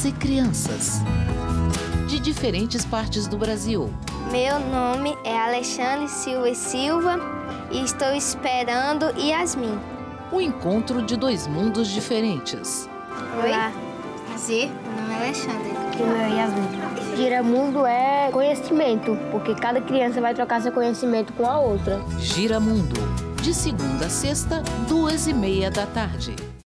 13 crianças de diferentes partes do Brasil. Meu nome é Alexandre Silva e Silva e estou esperando Yasmin. O encontro de dois mundos diferentes. Oi? Prazer, meu nome é Alexandre. Meu é Yasmin. Giramundo é conhecimento, porque cada criança vai trocar seu conhecimento com a outra. Giramundo, de segunda a sexta, duas e meia da tarde.